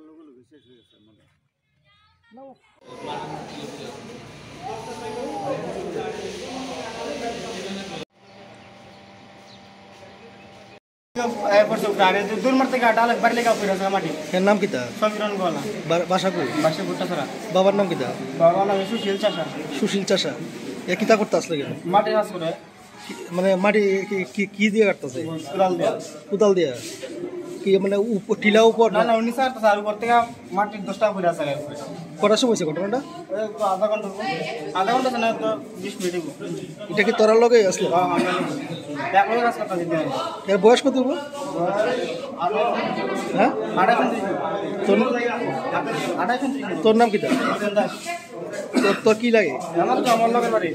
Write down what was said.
লগে লগে শেষ হয়ে গেছে মানে নাম কিতা বাবার নাম কিতা বাবা নাম সুশীল চাষা। সুশীল চাষা। এ কিতা করতে আসলে কেন? মাটি মানে মাটি কি- দিয়ে কাটতেছে? কোদাল দিয়া? কি মানে টিলা উপর না? না না উনি স্যার স্যার উপর থেকে মাটির দশটা পড়ে আছে গায়ে উপরে। কটার সময় হয়েছে ঘটনাটা? আধা ঘণ্টা আধা ঘণ্টা না তো বিশ মিনিট। এটা কি তোরার লগে আসলো? হ্যাঁ, দিতে। হবে। এর বয়স কত হ্যাঁ। তোর তোর নাম দাস। তোর তোর কি লাগে? আমার তো আমার লোকের বাড়ি।